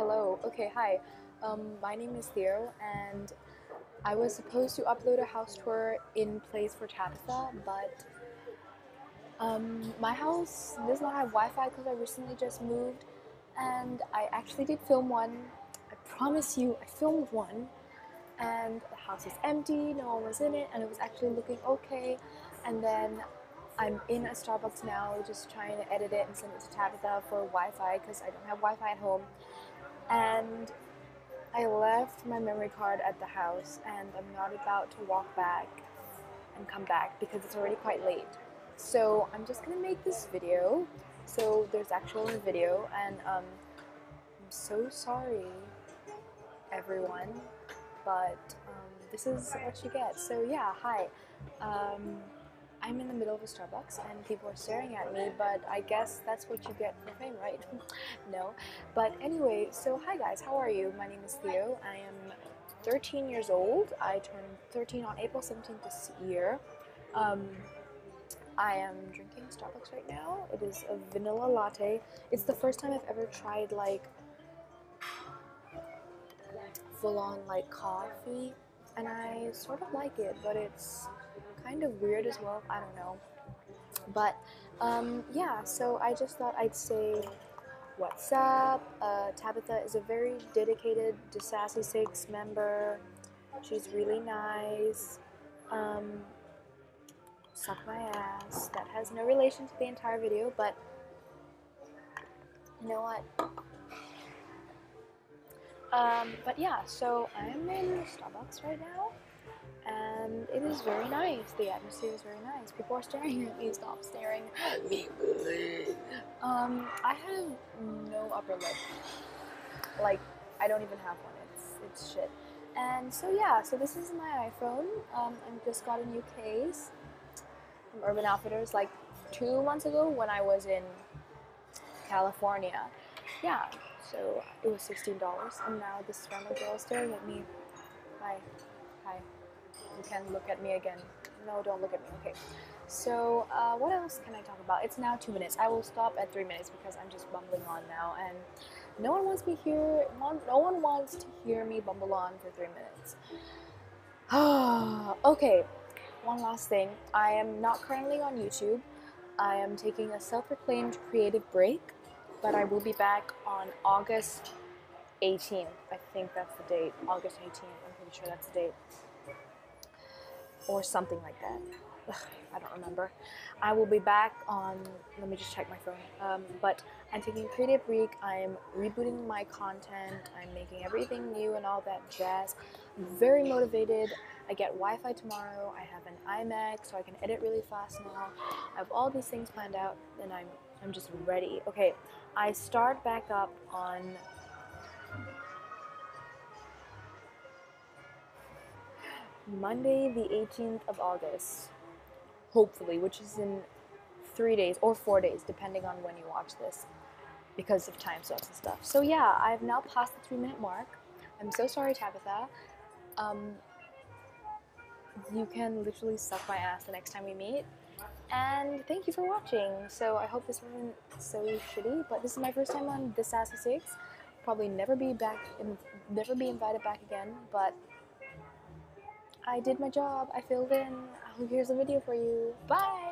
hello. Okay, hi. Um, my name is Theo, and I was supposed to upload a house tour in place for Tabitha, but um, my house does not have Wi-Fi because I recently just moved, and I actually did film one. I promise you, I filmed one, and the house is empty. No one was in it, and it was actually looking okay. And then I'm in a Starbucks now, just trying to edit it and send it to Tabitha for Wi-Fi because I don't have Wi-Fi at home. And I left my memory card at the house, and I'm not about to walk back and come back because it's already quite late. So I'm just gonna make this video. So there's actually a video, and um, I'm so sorry, everyone, but um, this is what you get. So yeah, hi. Um, I'm in the middle of a Starbucks and people are staring at me, but I guess that's what you get for fame, right? no. But anyway, so hi guys, how are you? My name is Theo. I am 13 years old. I turned 13 on April 17th this year. Um, I am drinking Starbucks right now. It is a vanilla latte. It's the first time I've ever tried like full on like coffee and I sort of like it, but it's kind of weird as well. I don't know. But um, yeah, so I just thought I'd say what's up. Uh, Tabitha is a very dedicated Da Sassy Six member. She's really nice. Um, suck my ass. That has no relation to the entire video, but you know what? Um, but yeah, so I'm in Starbucks right now and it is very nice. The atmosphere is very nice. People are staring at me. Stop staring at me. Um, I have no upper lip. Like, I don't even have one. It's it's shit. And so yeah, so this is my iPhone. Um, I just got a new case from Urban Outfitters like two months ago when I was in California. Yeah, so it was sixteen dollars, and now this random girl is staring at me. Hi, hi you can look at me again. No, don't look at me. Okay. So, uh, what else can I talk about? It's now two minutes. I will stop at three minutes because I'm just bumbling on now, and no one wants me here. No one wants to hear me bumble on for three minutes. okay. One last thing. I am not currently on YouTube. I am taking a self-proclaimed creative break, but I will be back on August 18th. I think that's the date. August 18th. I'm pretty sure that's the date or something like that. Ugh, I don't remember. I will be back on, let me just check my phone. Um, but I'm taking a creative week. I'm rebooting my content. I'm making everything new and all that jazz. I'm very motivated. I get Wi-Fi tomorrow. I have an iMac so I can edit really fast now. I have all these things planned out and I'm, I'm just ready. Okay, I start back up on Monday, the 18th of August, hopefully, which is in three days or four days, depending on when you watch this, because of time zones and stuff. So, yeah, I've now passed the three minute mark. I'm so sorry, Tabitha. Um, you can literally suck my ass the next time we meet. And thank you for watching. So, I hope this wasn't so shitty, but this is my first time on Da Sassy Six. Probably never be back, never be invited back again, but I did my job. I filled in. Oh, here's a video for you. Bye!